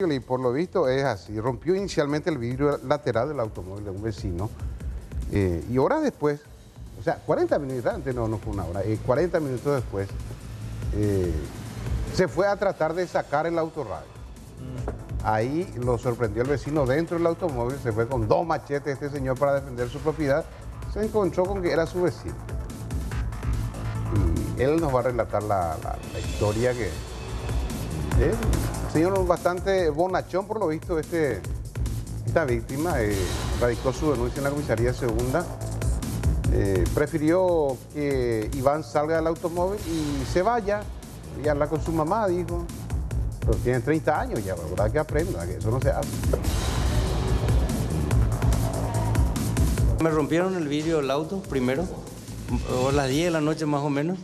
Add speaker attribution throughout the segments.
Speaker 1: Y por lo visto es así. Rompió inicialmente el vidrio lateral del automóvil de un vecino. eh, y horas después, o sea, 40 minutos antes, no, no fue una hora, eh, 40 minutos después, eh, se fue a tratar de sacar el autorradio. Ahí lo sorprendió el vecino dentro del automóvil, se fue con dos machetes este señor para defender su propiedad. Se encontró con que era su vecino. Y él nos va a relatar la, la- la historia que... un señor bastante bonachón, por lo visto, este, esta víctima eh, radicó su denuncia en la comisaría segunda. Eh, prefirió que Iván salga del automóvil y se vaya y hablar con su mamá, dijo. Pero tiene 30 años ya, ¿verdad? Que aprenda, que eso no se hace.
Speaker 2: Me rompieron el vidrio del auto primero, o a las 10 de la noche más o menos.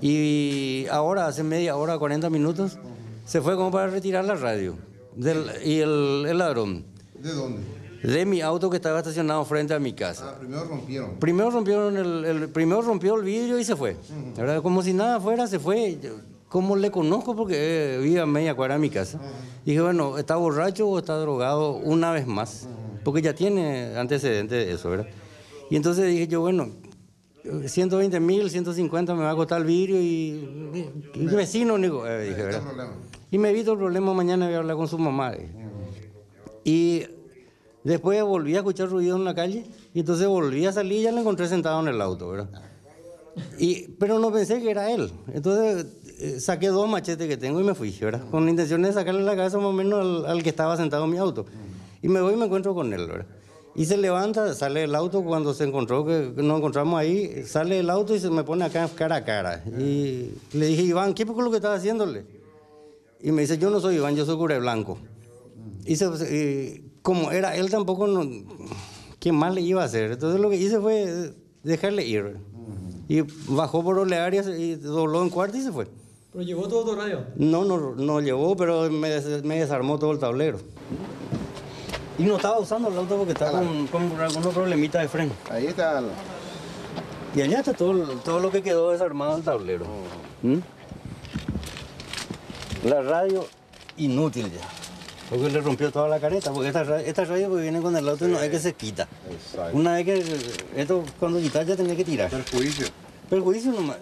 Speaker 2: Y ahora, hace media hora, 40 minutos, se fue como para retirar la radio. Del- y el, el ladrón,
Speaker 1: ¿De dónde?
Speaker 2: de mi auto que estaba estacionado frente a mi casa.
Speaker 1: Ah, primero rompieron.
Speaker 2: Primero rompieron el, el- primero rompió el vidrio y se fue. ¿verdad? Como si nada fuera, se fue. Yo, como le conozco porque eh, vive a media cuadra de mi casa. Dije, bueno, ¿está borracho o está drogado una vez más? Porque ya tiene antecedentes de eso, ¿verdad? Y entonces dije yo, bueno, 120 mil, 150 me va a costar el vidrio y, y vecino, digo, eh, dije, ¿verdad? Y me evito el problema, mañana voy a hablar con su mamá. dije. Y después volví a escuchar ruido en la calle y entonces volví a salir y ya lo encontré sentado en el auto, ¿verdad? Y, pero no pensé que era él. Entonces eh, saqué dos machetes que tengo y me fui, ¿verdad? Con la intención de sacarle la cabeza más o menos al, al que estaba sentado en mi auto. Y me voy y me encuentro con él, ¿verdad? Y se levanta, sale del auto cuando se encontró, que nos encontramos ahí, sale del auto y se me pone acá cara a cara. Y le dije, Iván, ¿qué fue lo que estaba haciéndole? Y me dice, yo no soy Iván, yo soy Cure Blanco. Y se- y como era él tampoco, no, ¿qué más le iba a hacer? Entonces lo que hice fue dejarle ir. Y bajó por olearias y dobló en cuarto y se fue.
Speaker 3: Pero llevó todo tu radio.
Speaker 2: No, no, no llevó, pero me, des- me desarmó todo el tablero. Y no estaba usando el auto porque estaba con, con algunos problemitas de freno.
Speaker 1: Ahí está.
Speaker 2: Y allá está todo, todo lo que quedó desarmado el tablero. ¿Mm? La radio inútil ya. Porque le rompió toda la careta, porque esta, esta radio que viene con el auto no es que se quita.
Speaker 1: Exacto.
Speaker 2: Una vez que esto cuando quitas ya tenía que tirar.
Speaker 1: Perjuicio.
Speaker 2: Perjuicio nomás.